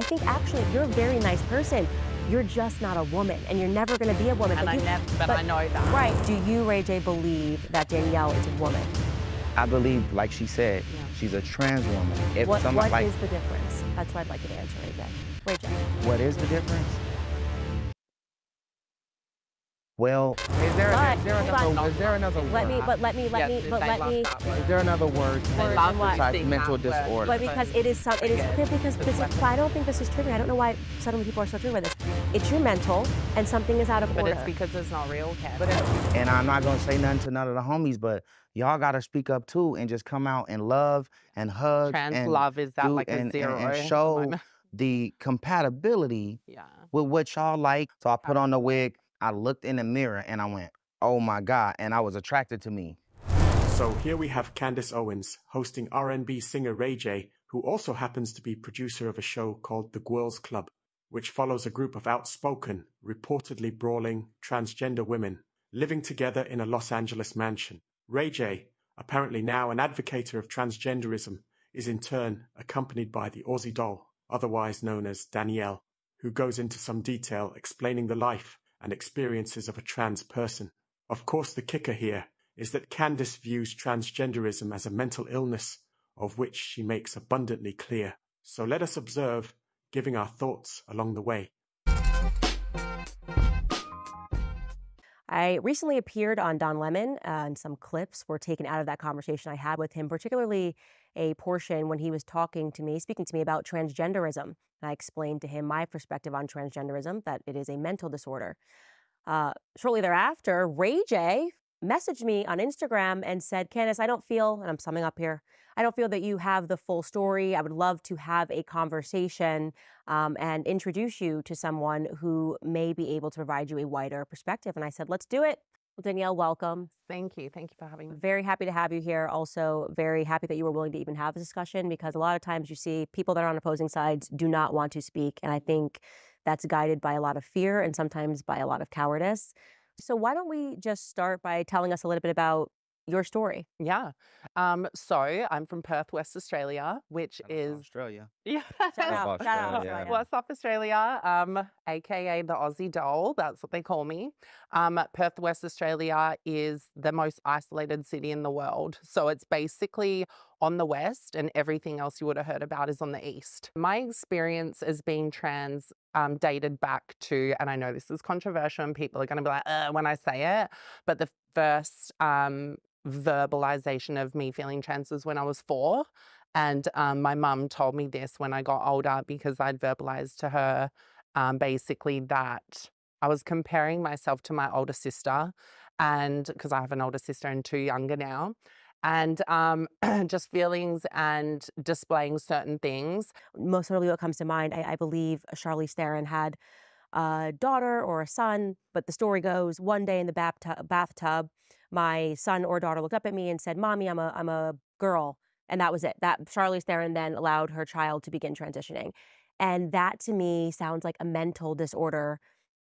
I think actually if you're a very nice person. You're just not a woman, and you're never going to be a woman. And but I you, never, but, I know that. Right. Do you, Ray J, believe that Daniielle is a woman? I believe, like she said, Yeah. she's a trans woman. If What, what like, is the difference? That's what I'd like you to answer, Ray J. Ray J. what is the difference? Well, Is there, But- is there another, on. is there another Let me, but let me, let Yes, me, but let me. that Is word. there another word They Word love and what? using mental disorder. But because it is some, it is Yeah. because this is, I don't think this is triggering. I don't know why suddenly people are so triggered by this. It's your mental, and something is out of But order. it's because it's not real, Kat. And I'm not gonna say nothing to none of the homies, but y'all gotta speak up too and just come out and love and hug Trans and love is that do- like a and, and- zero. and at the show the compatibility Yeah. with what y'all like. So I put on the wig, I looked in the mirror and I went, oh my God, and I was attracted to me. So here we have Candace Owens hosting R&B singer Ray J, who also happens to be producer of a show called The Girls Club, which follows a group of outspoken, reportedly brawling transgender women living together in a Los Angeles mansion. Ray J, apparently now an advocate of transgenderism, is in turn accompanied by the Aussie doll, otherwise known as Daniielle, who goes into some detail explaining the life and experiences of a trans person. Of course, the kicker here is that Candace views transgenderism as a mental illness, of which she makes abundantly clear. So let us observe, giving our thoughts along the way. I recently appeared on Don Lemon, uh, and some clips were taken out of that conversation I had with him, particularly a portion when he was talking to me, speaking to me about transgenderism. And I explained to him my perspective on transgenderism, that it is a mental disorder. Uh, shortly thereafter, Ray J messaged me on Instagram and said, Candace, I don't feel, and I'm summing up here, I don't feel that you have the full story. I would love to have a conversation um, and introduce you to someone who may be able to provide you a wider perspective. And I said, let's do it. Well, Daniielle, welcome. Thank you. Thank you for having me. Very happy to have you here. Also, very happy that you were willing to even have a discussion because a lot of times you see people that are on opposing sides do not want to speak. And I think that's guided by a lot of fear and sometimes by a lot of cowardice. So, why don't we just start by telling us a little bit about your story? Yeah. Um, so I'm from Perth, West Australia, which is Australia. yeah. Shout out, shout out, Australia, Australia. yeah. What's up, Australia? Um, aka the Aussie doll. That's what they call me. Um, Perth, West Australia is the most isolated city in the world. So it's basically on the west, and everything else you would have heard about is on the east. My experience as being trans um, dated back to, and I know this is controversial, and people are going to be like, when I say it, but the first um, verbalization of me feeling trans was when I was four. And um, my mum told me this when I got older because I'd verbalized to her um, basically that I was comparing myself to my older sister, and because I have an older sister and two younger now, and um, just feelings and displaying certain things. Most notably, what comes to mind, I, I believe Charlize Theron had a daughter or a son, but the story goes one day in the bathtub, bathtub my son or daughter looked up at me and said, Mommy, I'm a, I'm a girl. And that was it. That Charlize Theron then allowed her child to begin transitioning. And that to me sounds like a mental disorder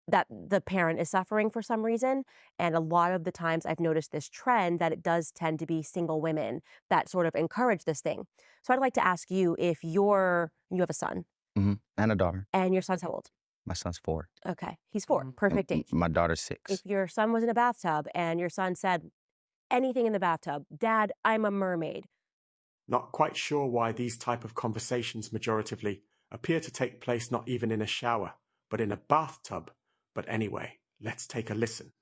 that the parent is suffering for some reason. And a lot of the times I've noticed this trend that it does tend to be single women that sort of encourage this thing. So I'd like to ask you if you're, you have a son hmm And a daughter. and your son's how old? My son's four. Okay, he's 4 Mhm. perfect and age. My daughter's six. If your son was in a bathtub and your son said anything in the bathtub, Dad, I'm a mermaid, Not quite sure why these type of conversations majoritively appear to take place not even in a shower, but in a bathtub. But anyway, let's take a listen.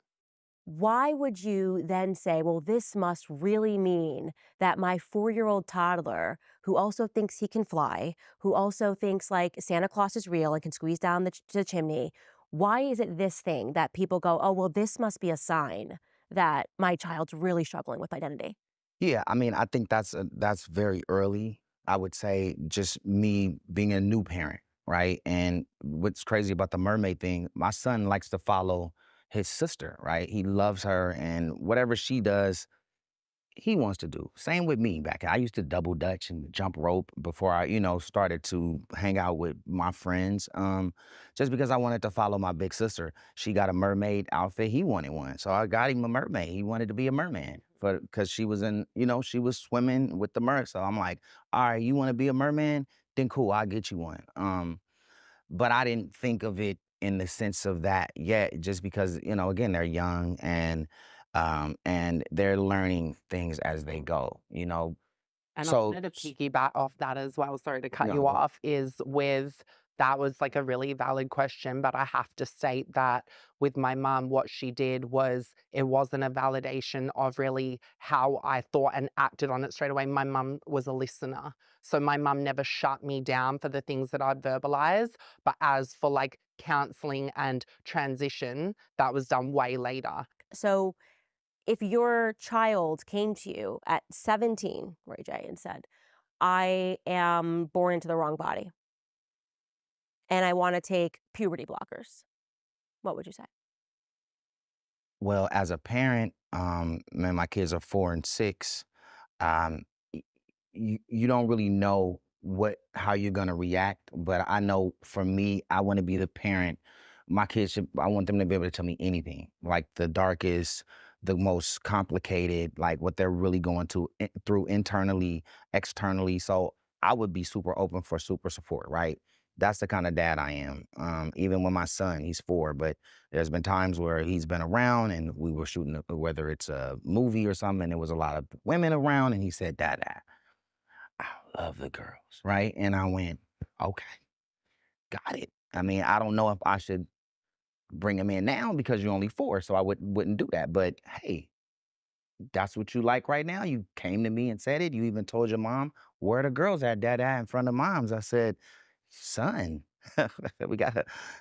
why would you then say, well, this must really mean that my four year old toddler, who also thinks he can fly, who also thinks like Santa Claus is real and can squeeze down the, ch- the chimney, why is it this thing that people go, oh, well, this must be a sign that my child's really struggling with identity? Yeah, I mean, I think that's a, that's very early. I would say just me being a new parent, right? And what's crazy about the mermaid thing, my son likes to follow his sister, right? He loves her, and whatever she does, he wants to do. Same with me. Back I used to double dutch and jump rope before I, you know, started to hang out with my friends. Um, just because I wanted to follow my big sister. She got a mermaid outfit. He wanted one, so I got him a mermaid. He wanted to be a merman for because she was in, you know, she was swimming with the mer. So I'm like, all right, you want to be a merman? Then cool, I'll get you one. Um, but I didn't think of it in the sense of that yet, just because you know, again, they're young and um, and they're learning things as they go. You know, And So I wanted to piggyback off that as well. Sorry to cut Yeah, you off. Is with that was like a really valid question, but I have to state that with my mum, what she did was it wasn't a validation of really how I thought and acted on it straight away. My mum was a listener. So my mum never shut me down for the things that I'd verbalize. But as for like counseling and transition, that was done way later. So, if your child came to you at 17, Ray J, and said, I am born into the wrong body and I want to take puberty blockers, what would you say? well, as a parent, um, man, my kids are four and six. Um, you you don't really know what how you're gonna react, but I know for me, I want to be the parent. My kids. I want them to be able to tell me anything, like the darkest, the most complicated, like what they're really going to through internally, externally. So I would be super open for super support, right? That's the kind of dad I am. Um, even with my son, he's four, but there's been times where he's been around and we were shooting, whether it's a movie or something, and there was a lot of women around, and he said, Dad, I love the girls, right? And I went, okay, got it. I mean, I don't know if I should bring him in now because you're only four, so I would, wouldn't do that. But hey, that's what you like right now. You came to me and said it. You even told your mom, where the girls at, Dad, in front of moms. I said, son, we got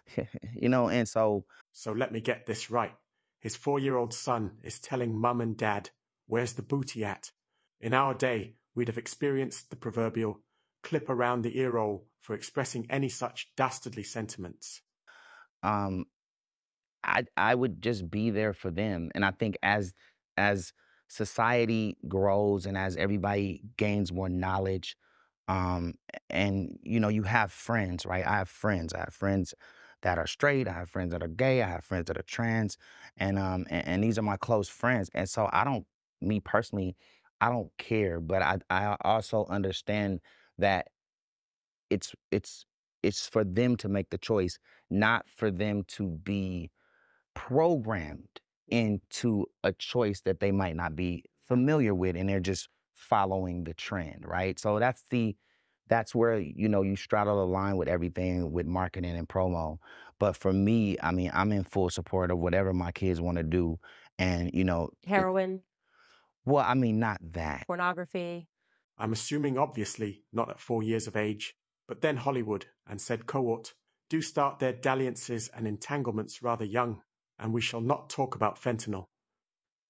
you know, and so So let me get this right. His four year old son is telling mum and dad, Where's the booty at? In our day, we'd have experienced the proverbial clip around the ear roll for expressing any such dastardly sentiments. um I I would just be there for them. And I think as as society grows and as everybody gains more knowledge, um, and you know, you have friends, right? I have friends. I have friends that are straight. I have friends that are gay. I have friends that are trans, and um, and, and these are my close friends. And so I don't, me personally, I don't care. But I I also understand that it's it's it's for them to make the choice, not for them to be programmed into a choice that they might not be familiar with and they're just following the trend, right? So that's the that's where you know you straddle the line with everything with marketing and promo. But for me, I mean, I'm in full support of whatever my kids want to do. And you know, it- Heroin, well, I mean, not that. pornography. I'm assuming, obviously, not at four years of age, but then Hollywood and said cohort do start their dalliances and entanglements rather young, and we shall not talk about fentanyl.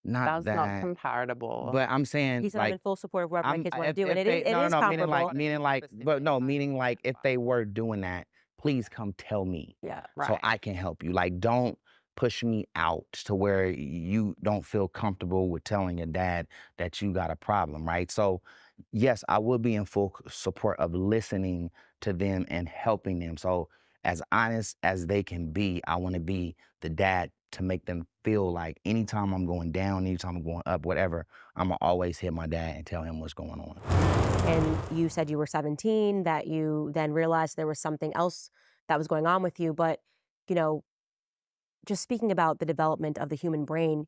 Not That's not that. comparable. But I'm saying He said, I'm like in full support of whatever my I'm- kids want to if- do. And if it they- is, it no, is no, no, meaning comparable. like meaning like but no, meaning like if they were doing that, please come tell me yeah. right. so I can help you. Like don't push me out to where you don't feel comfortable with telling your dad that you got a problem, right? So yes, I will be in full c- support of listening to them and helping them. So as honest as they can be, I want to be the dad to make them feel like anytime I'm going down, anytime I'm going up, whatever, I'm gonna always hit my dad and tell him what's going on. And you said you were 17, that you then realized there was something else that was going on with you. But, you know, just speaking about the development of the human brain,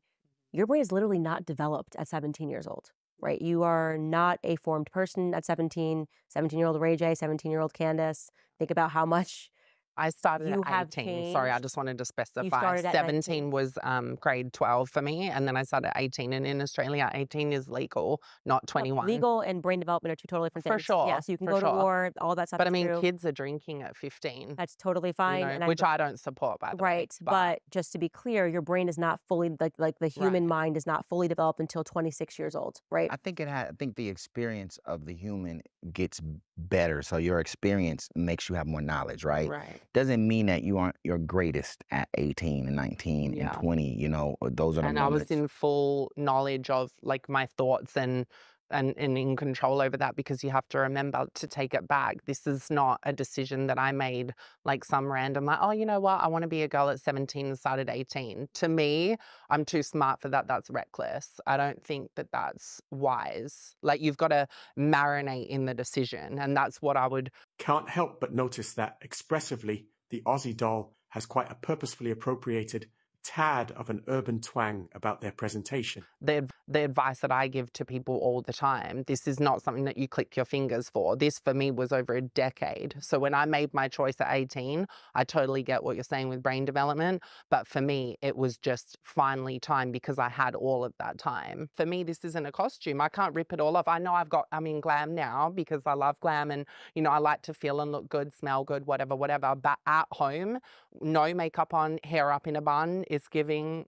your brain is literally not developed at 17 years old, right? You are not a formed person at 17, 17 year old Ray J, 17 year old Candace. Think about how much I started You at have 18. Sorry, I just wanted to specify. started 17 19. was um, grade 12 for me, and then I started at 18. And in Australia, 18 is legal, not no, 21. legal and brain development are two totally different things. For things. sure, Yeah, so you can for go to war, all that stuff. But I mean, true. kids are drinking at 15, That's totally you fine. know, and which I, I don't support, by the way. right, but, just to be clear, your brain is not fully like like the human mind is not fully developed until 26 years old, right? I think it had. I think the experience of the human gets better. So your experience makes you have more knowledge, right? right. Doesn't mean that you aren't your greatest at 18 and 19 Yeah. and 20. You know, uh, those are the and I was in full knowledge of like my thoughts and and and in control over that because you have to remember to take it back. This is not a decision that I made like some random like oh you know what I want to be a girl at 17 and start at 18. To me, I'm too smart for that. That's reckless. I don't think that that's wise. Like you've got to marinate in the decision, and that's what I would Can't help but notice that, expressively, the Aussie doll has quite a purposefully appropriated tad of an urban twang about their presentation. The, the advice that I give to people all the time this is not something that you click your fingers for. This for me was over a decade. So when I made my choice at 18, I totally get what you're saying with brain development. But for me, it was just finally time because I had all of that time. For me, this isn't a costume. I can't rip it all off. I know I've got, I'm in glam now because I love glam and, you know, I like to feel and look good, smell good, whatever, whatever. But at home, no makeup on, hair up in a bun is giving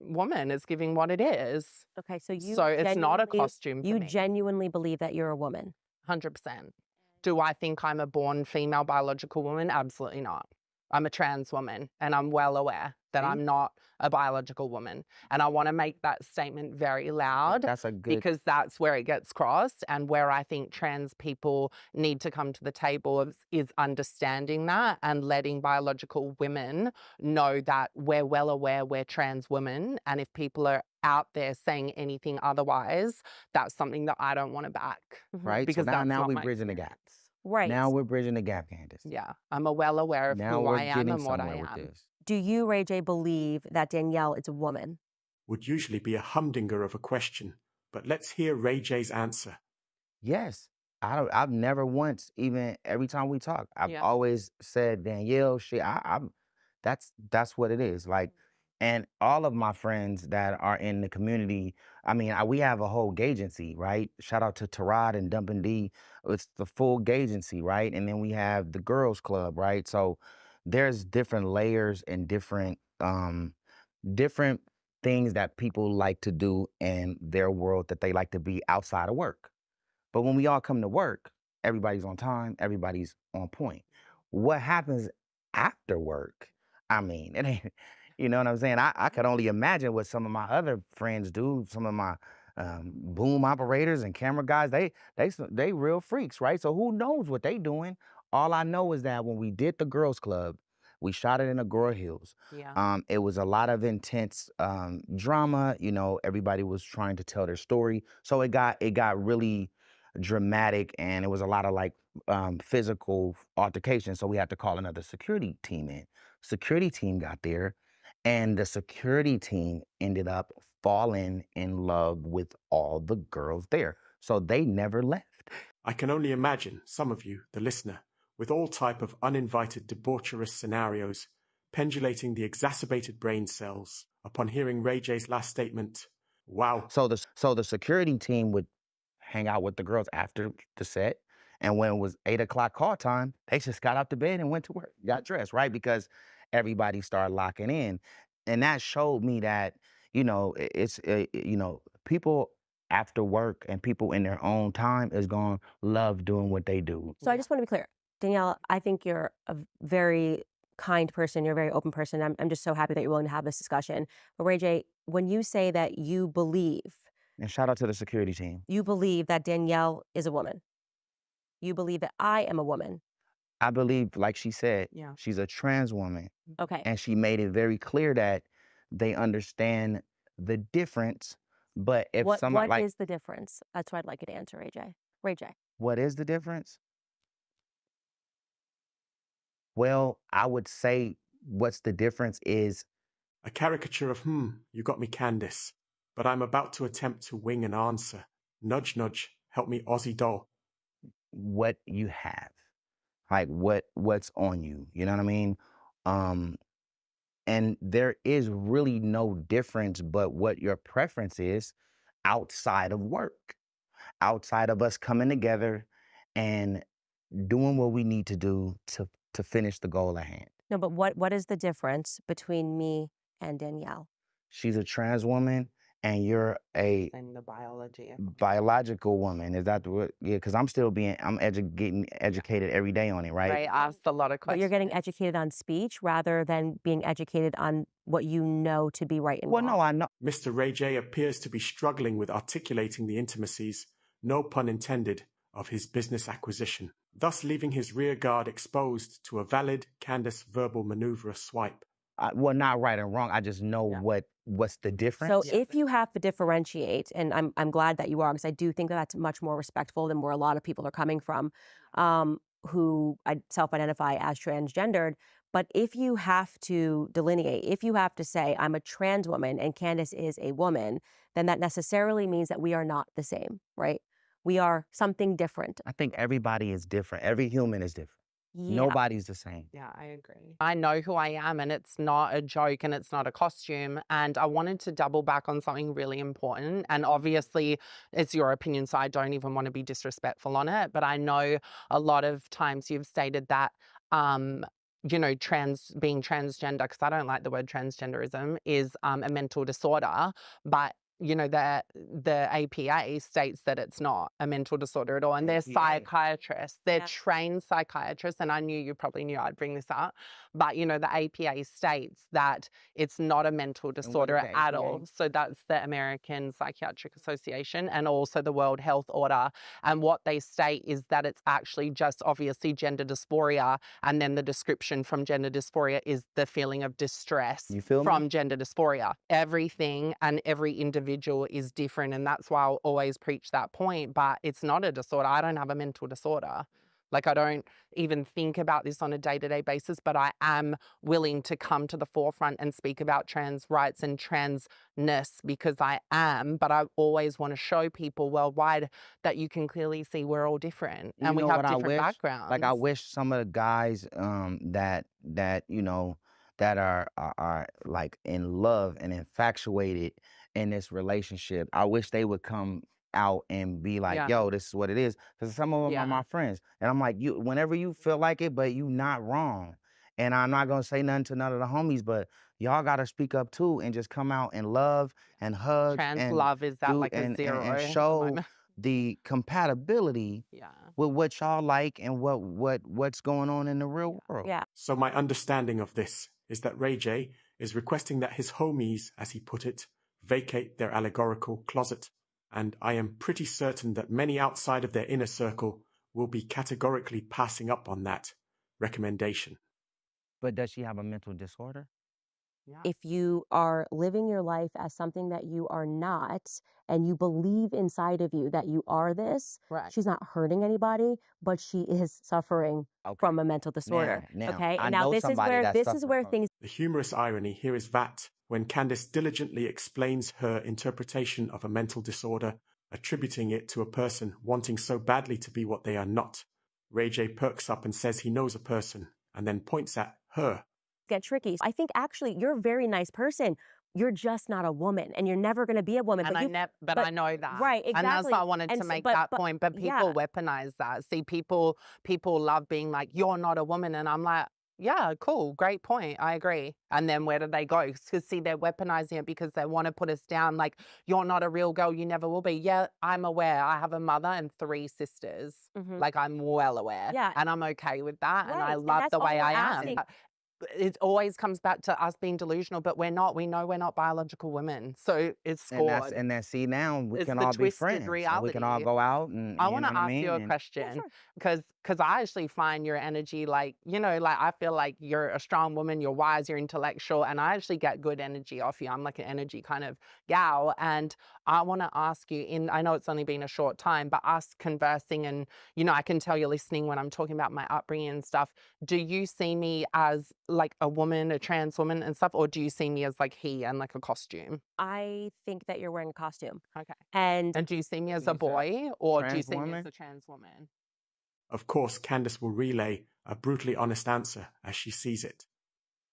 woman is giving what it is. Okay, so you so it's not a costume You me. genuinely believe that you're a woman. 100%. Do I think I'm a born female biological woman? Absolutely not. I'm a trans woman and I'm well aware that See? I'm not a biological woman. And I want to make that statement very loud That's a good. because that's where it gets crossed and where I think trans people need to come to the table is, is understanding that and letting biological women know that we're well aware we're trans women and if people are out there saying anything otherwise that's something that I don't want to back mm-hmm. right. because so now, now we're bridging the gaps. Right. Now we're bridging the gap, Candace. yeah I'm a well aware of Now who I am and what I am. Do you, Ray J, believe that Daniielle is a woman? Would usually be a humdinger of a question, but let's hear Ray J's answer. Yes. I don't I've never once even every time we talk, I've Yeah. always said Daniielle shit. I, I'm that's that's what it is. Like mm. and all of my friends that are in the community, I mean, I, we have a whole agency, right? Shout out to Tarad and Dumpin' D. It's the full agency, right? And then we have the girls club, right? So there's different layers and different um different things that people like to do in their world that they like to be outside of work. But when we all come to work, everybody's on time, everybody's on point. What happens after work? I mean, it ain't, you know what I'm saying? I, I could only imagine what some of my other friends do, some of my um, boom operators and camera guys, they they they real freaks, right? So who knows what they doing? All I know is that when we did the girls club, we shot it in Agoura Hills. yeah Um, it was a lot of intense um, drama. You know, everybody was trying to tell their story, so it got it got really dramatic, and it was a lot of like um, physical altercation. So we had to call another security team in. Security team got there, and the security team ended up falling in love with all the girls there. So they never left. I can only imagine some of you, the listener, with all type of uninvited debaucherous scenarios, pendulating the exacerbated brain cells upon hearing Ray J's last statement. Wow, So the so the security team would hang out with the girls after the set, and when it was eight o'clock call time, they just got out the bed and went to work, got dressed, right? Because everybody started locking in, and that showed me that you know it's uh, you know people after work and people in their own time is going to love doing what they do. So I just want to be clear. Daniielle, I think you're a very kind person. You're a very open person. I'm, I'm just so happy that you're willing to have this discussion. But Ray J, when you say that you believe, And shout out to the security team. you believe that Danielle is a woman, you believe that I am a woman. I believe, like she said, Yeah. she's a trans woman. Okay. and she made it very clear that they understand the difference. But if what somebody what like is the difference? That's what I'd like you to answer, Ray J. Ray J. what is the difference? Well, I would say what's the difference is a caricature of, hmm, you got me, Candace. But I'm about to attempt to wing an answer. Nudge, nudge, help me, Aussie doll. what you have, like what what's on you. You know what I mean? Um, and there is really no difference, but what your preference is outside of work, outside of us coming together and doing what we need to do to to finish the goal at hand. No, but what what is the difference between me and Daniielle? She's a trans woman, and you're a and the biology biological woman. Is that the word? Yeah, because I'm still being I'm edu- getting educated every day on it, right? Ray asked a lot of questions But you're getting educated on speech rather than being educated on what you know to be right and wrong. Well, wrong. no, I know. Mr. Ray J appears to be struggling with articulating the intimacies, no pun intended, of his business acquisition, thus leaving his rear guard exposed to a valid Candace verbal maneuver swipe. I, well, not right and wrong. I just know Yeah. what what's the difference. So if you have to differentiate, and I'm I'm glad that you are, because I do think that that's much more respectful than where a lot of people are coming from. Um, who self identify as transgendered. But if you have to delineate, if you have to say, I'm a trans woman and Candace is a woman, then that necessarily means that we are not the same, right? We are something different. I think everybody is different. Every human is different. Yeah. Nobody's the same. Yeah, I agree. I know who I am and it's not a joke and it's not a costume. And I wanted to double back on something really important. And obviously, it's your opinion, so I don't even want to be disrespectful on it. But I know a lot of times you've stated that um, you know, trans being transgender, because I don't like the word transgenderism, is um, a mental disorder. But you know, the the APA states that it's not a mental disorder at all, and they're psychiatrists, they're Yeah. trained psychiatrists, and I knew you probably knew I'd bring this up, but you know, the APA states that it's not a mental disorder at APA? all. So that's the American Psychiatric Association and also the World Health Order, and what they state is that it's actually just obviously gender dysphoria, and then the description from gender dysphoria is the feeling of distress You feel me? from gender dysphoria. Everything and every individual is different. And that's why I'll always preach that point. But it's not a disorder. I don't have a mental disorder. Like, I don't even think about this on a day to day basis, but I am willing to come to the forefront and speak about trans rights and transness because I am. But I always want to show people worldwide that you can clearly see we're all different You and we know have different wish? backgrounds. Like I wish some of the guys um that that you know that are, are are like in love and infatuated in this relationship. I wish they would come out and be like, Yeah. "Yo, this is what it is." Because some of them Yeah. are my friends, and I'm like, "You, whenever you feel like it, but you not wrong." And I'm not gonna say nothing to none of the homies, but y'all gotta speak up too and just come out and love and hug trans and love is that do- like a and- and- zero and at the show the compatibility Yeah. with what y'all like and what what what's going on in the real world. Yeah. So my understanding of this is that Ray J is requesting that his homies, as he put it, vacate their allegorical closet. And I am pretty certain that many outside of their inner circle will be categorically passing up on that recommendation. But does she have a mental disorder? Yeah. if you are living your life as something that you are not and you believe inside of you that you are this right. she's not hurting anybody but she is suffering Okay. from a mental disorder now, okay I and now this is where this is where things The humorous irony here is that when Candace diligently explains her interpretation of a mental disorder, attributing it to a person wanting so badly to be what they are not, Ray J perks up and says he knows a person and then points at her. Get tricky i think actually you're a very nice person you're just not a woman and you're never going to be a woman and but I you never, but, but- I know that, right, Exactly. And that's why I wanted And to so- make but- that point. But people yeah. weaponize that. See, people, people love being like, "You're not a woman," and I'm like, "Yeah, cool, great point. I agree." And then where do they go? Because see, they're weaponizing it because they want to put us down. Like, you're not a real girl. You never will be. Yeah, I'm aware. I have a mother and three sisters. Mhm. Like, I'm well aware. Yeah. And I'm okay with that. And I love that's the way I am. asking. But It always comes back to us being delusional, but we're not. We know we're not biological women. So it's And scored. that's and then see now we It's can all be friends. and we can all go out and I want to ask I mean? you a And- question oh, because because I actually find your energy like you know like I feel like you're a strong woman, you're wise, you're intellectual, and I actually get good energy off you. I'm like an energy kind of gal, and I want to ask you. In I know it's only been a short time, but us conversing and you know I can tell you're listening when I'm talking about my upbringing and stuff. Do you see me as like a woman, a trans woman and stuff, or do you see me as like he and like a costume? i think that you're wearing a costume Okay. and And do you see me as a boy, or do you trans see me as a trans woman? Of course, Candace will relay a brutally honest answer as she sees it.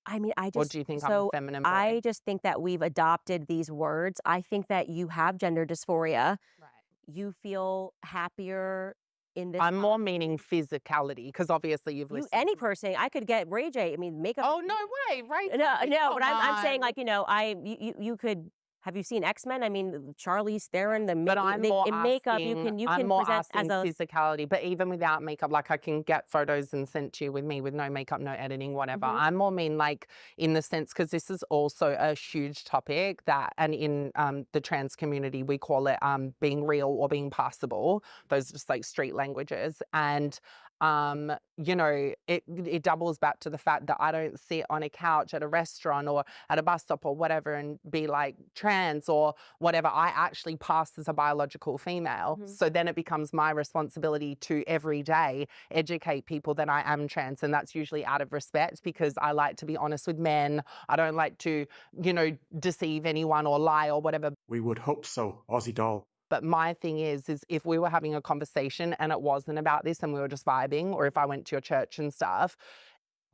I mean i just Or do you think I'm so a feminine boy? I just think that we've adopted these words. I think that you have gender dysphoria. right. You feel happier in this. I'm more meaning physicality because obviously you've you, any person. I could get Ray J. I mean, makeup. Oh no way! Right? No, no. But I'm, I'm saying like you know, I you, you could. Have you seen X Men? I mean, Charlize Theron. The But ma- I'm they- more in makeup. You asking- can you I'm can more present as asking a physicality, but even without makeup, like I can get photos and sent to you with me with no makeup, no editing, whatever. Mhm. I'm more mean like in the sense because this is also a huge topic that, and in um, the trans community, we call it um, being real or being passable. Those are just like street languages, and um, you know, it it doubles back to the fact that I don't sit on a couch at a restaurant or at a bus stop or whatever and be like trans or whatever. I actually pass as a biological female. Mhm. So then it becomes my responsibility to every day educate people that I am trans. And that's usually out of respect because I like to be honest with men. I don't like to, you know, deceive anyone or lie or whatever. We would hope so, Aussie doll. But my thing is, is if we were having a conversation and it wasn't about this and we were just vibing, or if I went to your church and stuff,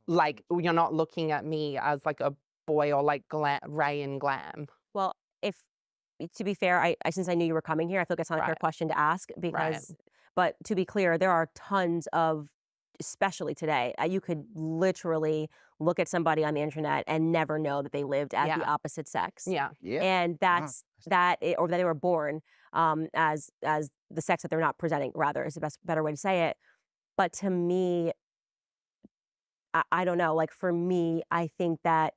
like you're not looking at me as like a boy or like glam, Ray and glam. Well, if to be fair, I, I since I knew you were coming here, I feel like it's not a fair question to ask because. But to be clear, there are tons of, especially today, uh, you could literally look at somebody on the internet and never know that they lived at the opposite sex. Yeah. Yeah. and that's that i- or that they were born um, as as the sex that they're not presenting rather is the best better way to say it but to me I, I don't know like for me i think that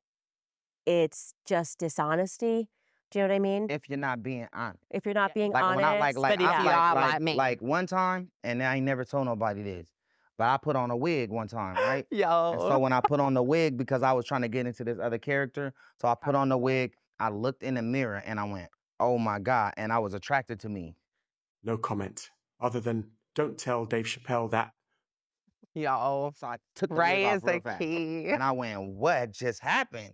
it's just dishonesty do you know what i mean if you're not being honest. if you're not being Like honest when I like like I you like, like, like like one time, and I ain't never told nobody this, but I put on a wig one time, right? Yo. And so when I put on the wig because I was trying to get into this other character, so I put on the wig. I looked in the mirror and I went, "Oh my god!" And I was attracted to me. No comment, other than don't tell Dave Chappelle that. Yo. So I took the Ray wig is real the fast. key. and I went, "What just happened?"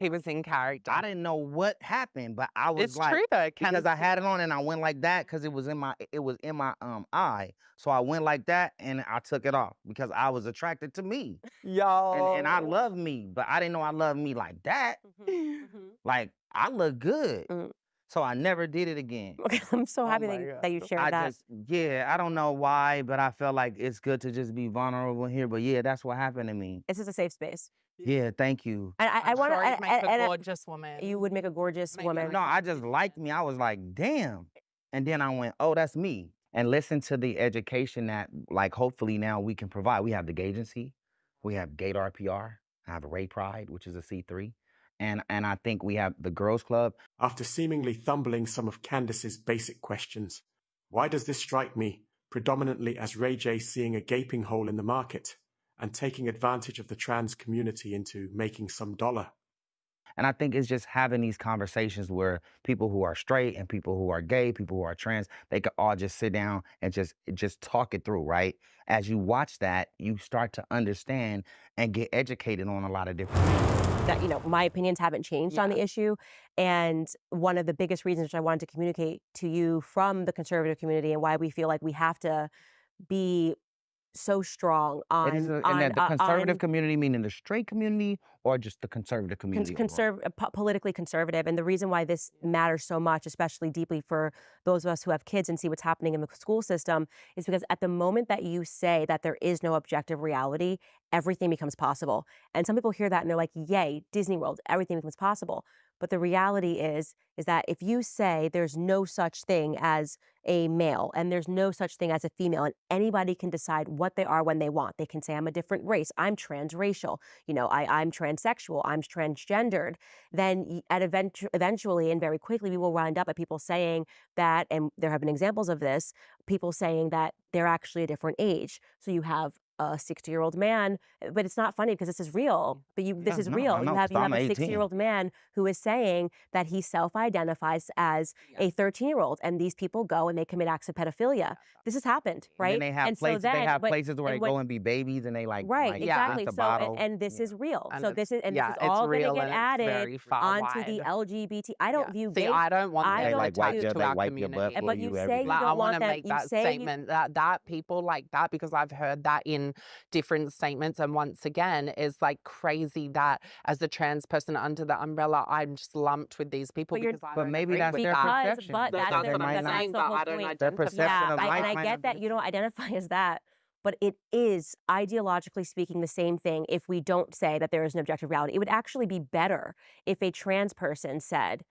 He was in character. I didn't know what happened, but I was it's like, true though. Because I had it on and I went like that because it was in my it was in my um eye. So I went like that and I took it off because I was attracted to me. Yo. And, and I love me, but I didn't know I loved me like that. Like I look good. Mhm. So I never did it again. okay i'm so Oh happy my that, you- that you shared I that just yeah, I don't know why, but I felt like it's good to just be vulnerable here. But yeah, that's what happened to me. this is a safe space Yeah, thank you. and i, I I'm want sure you'd to make a and, I- gorgeous woman. you would make a gorgeous Maybe woman No, I just liked me. I was like, damn. And then I went, oh, that's me. And listen to the education that, like, hopefully now we can provide. We have the Gay agency, we have Gate RPR, I have Ray Pride, which is a C3. And, and I think we have the Girls Club. After seemingly thumbling some of Candace's basic questions, why does this strike me predominantly as Ray J seeing a gaping hole in the market and taking advantage of the trans community into making some dollar? And I think it's just having these conversations where people who are straight and people who are gay, people who are trans, they could all just sit down and just just talk it through, right? As you watch that, you start to understand and get educated on a lot of different things. that you know my opinions haven't changed on the issue and one of the biggest reasons which i wanted to communicate to you from the conservative community and why we feel like we have to be so strong on, It is a- on, and that the uh, conservative on community, meaning the straight community, or just the conservative cons- community? conserv- uh, politically conservative and the reason why this matters so much especially deeply for those of us who have kids and see what's happening in the school system is because at the moment that you say that there is no objective reality everything becomes possible. And some people hear that and they're like yay disney world everything becomes possible. But the reality is is that if you say there's no such thing as a male and there's no such thing as a female and anybody can decide what they are when they want they can say i'm a different race i'm transracial you know I, i'm transsexual i'm transgendered then at event- eventually and very quickly we will wind up at people saying that and there have been examples of this people saying that they're actually a different age. So you have a 60 year old man uh, but it's not funny because this is real but you this Yeah, is no, real you have you have a 60 year old man who is saying that he self identifies as a 13 year old and these people go and they commit acts of pedophilia this has happened right And they have and places. so then they have but- places where they when- go and be babies, and they like right like, Yeah. exactly so and, and this is real And so this is and yeah, this is all going to get added onto the lgbt i don't Yeah. view See, gays I don't want I that don't like wipe to our wipe your butt community. but you. say you don't I want want to make you that say statement that that people like that because I've heard that in different statements. And once again, is like crazy that as a trans person under the umbrella, I'm just lumped with these people But because I But don't maybe that's with their that. perception. but that's, that's the, what I'm that's saying, the but whole I don't point. Their perception yeah, of I, life and I get that be- you don't identify as that, but it is ideologically speaking the same thing if we don't say that there is an objective reality. It would actually be better if a trans person said,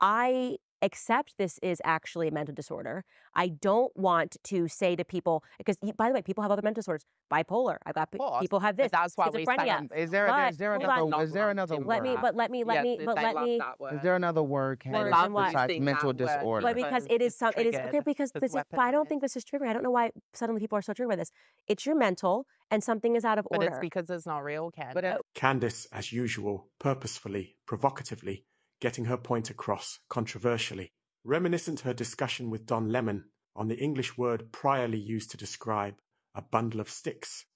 I accept this is actually a mental disorder. I don't want to say to people because by the way, people have other mental disorders. Bipolar. I've got people have this. That's why we say schizophrenia. um, Is there, But- is there another, on. is there another Not let me, but let me, let Yes, me, but let me. Is there another word, Candace, besides mental disorder? But because it is It's some, it is okay because this is. But I don't think this is triggering. I don't know why suddenly people are so triggered by this. It's your mental, and something is out of But order. it's because it's not real, Ken. But it- Candace, as usual, purposefully, provocatively, getting her point across, controversially. Reminiscent her discussion with Don Lemon on the English word priorly used to describe a bundle of sticks.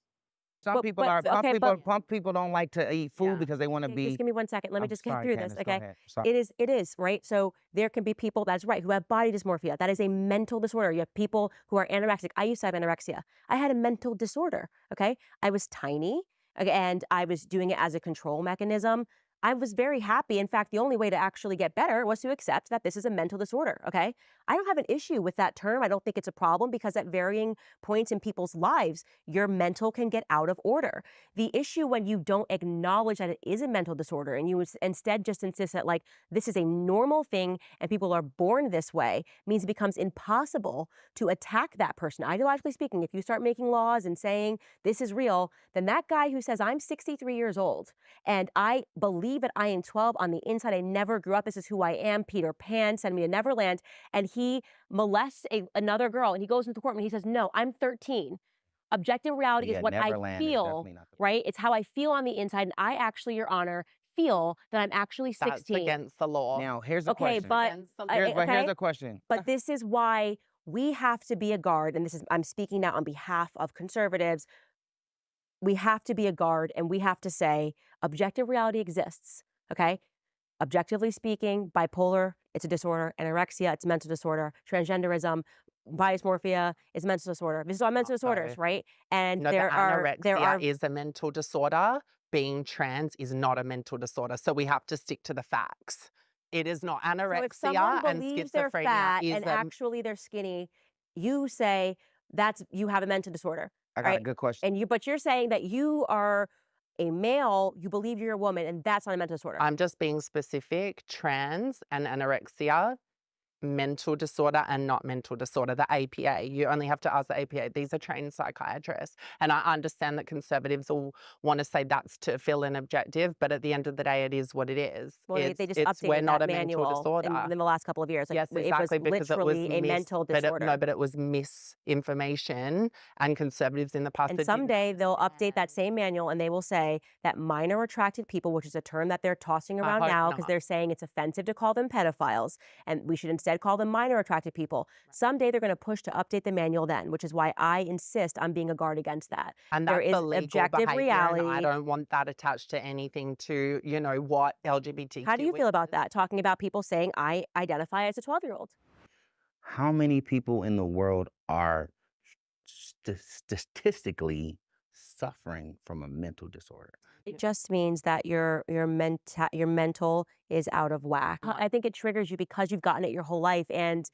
Some But- people but- are, some okay, people, but- some people don't like to eat food Yeah. because they want to Okay, be. just give me one second. Let me I'm just get through Candace, this. Okay. It is, it is, right? So there can be people, that's right, who have body dysmorphia. That is a mental disorder. You have people who are anorexic. I used to have anorexia. I had a mental disorder, okay? I was tiny okay, and I was doing it as a control mechanism. I was very happy. In fact, the only way to actually get better was to accept that this is a mental disorder, okay? I don't have an issue with that term. I don't think it's a problem because at varying points in people's lives, your mental can get out of order. The issue when you don't acknowledge that it is a mental disorder and you instead just insist that, like, this is a normal thing and people are born this way means it becomes impossible to attack that person. Ideologically speaking, if you start making laws and saying this is real, then that guy who says, I'm 63 years old and I believe that I am 12 on the inside, I never grew up, this is who I am, Peter Pan, send me to Neverland, and he molests a, another girl and he goes into the courtroom and he says, No, I'm 13. Objective reality Yeah, is what Neverland I feel, definitely not the- right? It's how I feel on the inside. And I actually, Your Honor, feel that I'm actually 16. That's against the law. Now, here's the Okay, question. but Against the I- here's, law. but here's okay. the question. But this is why we have to be a guard, and this is I'm speaking now on behalf of conservatives. We have to be a guard and we have to say objective reality exists. Okay. Objectively speaking, bipolar, it's a disorder, anorexia, it's a mental disorder, transgenderism, dysmorphia is a mental disorder. These are all mental oh, so. disorders, right? And No, there the are anorexia there are is a mental disorder. Being trans is not a mental disorder. So we have to stick to the facts. It is not so anorexia someone and believes they're schizophrenia fat is and a actually they're skinny, you say that's you have a mental disorder. I got a good question. and you but you're saying that you are a male you believe you're a woman and that's not a mental disorder I'm just being specific. Trans and anorexia, mental disorder and not mental disorder. The APA, you only have to ask the APA. These are trained psychiatrists. And I understand that conservatives all want to say that's to fill an objective, but at the end of the day, it is what it is. well they, it's, they just it's, updated we're not that a manual mental disorder. in, in the last couple of years like, yes, it exactly, was because it was literally a mis- mental but it- disorder no, but it was misinformation, and conservatives in the past. and someday they'll update that same manual and they will say that minor attracted people which is a term that they're tossing around now because they're saying it's offensive to call them pedophiles and we should instead call them minor attracted people someday they're going to push to update the manual then which is why i insist on being a guard against that And There that's is the legal objective reality. and I don't want that attached to anything to, you know, what LGBTQ. how do you feel about that talking about people saying i identify as a 12 year old How many people in the world are st- statistically suffering from a mental disorder? It just means that your your menta- your mental is out of whack. Uh-huh. I think it triggers you because you've gotten it your whole life, and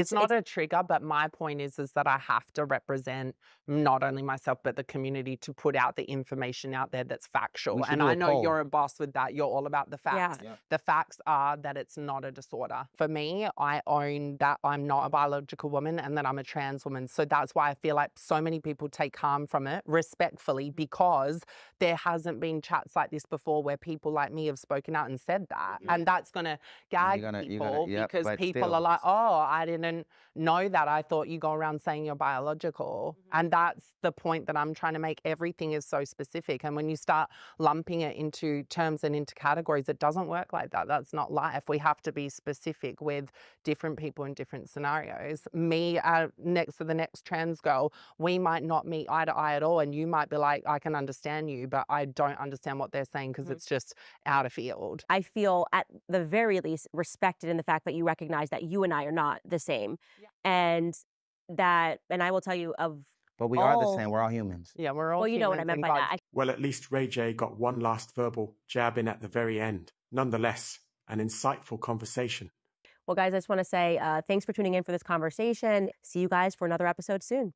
It's, not a trigger, but my point is is that I have to represent not only myself but the community to put out the information out there that's factual. And I know poll. you're a boss with that. You're all about the facts. Yeah. facts. The facts are that it's not a disorder. For me, I own that I'm not a biological woman and that I'm a trans woman. So that's why I feel like so many people take harm from it respectfully because there hasn't been chats like this before where people like me have spoken out and said that. Mhm. And that's going to gag gonna- people gonna- yep, because people still. are like, oh, I didn't know that. I thought you go around saying you're biological. Mm-hmm. And that's the point that I'm trying to make. Everything is so specific. And when you start lumping it into terms and into categories, it doesn't work like that. That's not life. We have to be specific with different people in different scenarios. Me uh, next to the next trans girl, we might not meet eye to eye at all. And you might be like, I can understand you, but I don't understand what they're saying because Mhm. it's just out of field. I feel at the very least respected in the fact that you recognize that you and I are not the same, Yeah. and that, and I will tell you of But we are the same. We're all humans. Yeah, we're all well, you know what I humans meant by God's that. I Well, at least Ray J got one last verbal jab in at the very end. Nonetheless, an insightful conversation. Well, guys, I just want to say uh, thanks for tuning in for this conversation. See you guys for another episode soon.